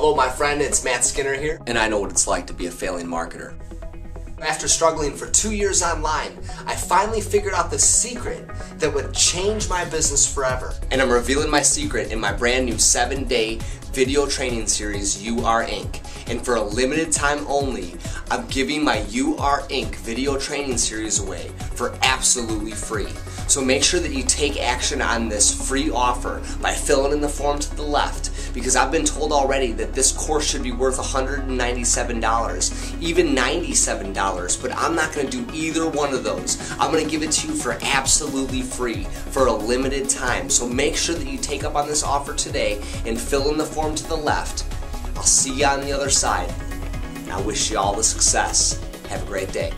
Hello, my friend, it's Matt Skinner here, and I know what it's like to be a failing marketer. After struggling for two years online, I finally figured out the secret that would change my business forever. And I'm revealing my secret in my brand new seven day video training series, You Are Inc. And for a limited time only, I'm giving my You Are Inc. video training series away for absolutely free. So make sure that you take action on this free offer by filling in the form to the left because I've been told already that this course should be worth $197, even $97, but I'm not going to do either one of those. I'm going to give it to you for absolutely free for a limited time. So make sure that you take up on this offer today and fill in the form to the left. I'll see you on the other side. I wish you all the success. Have a great day.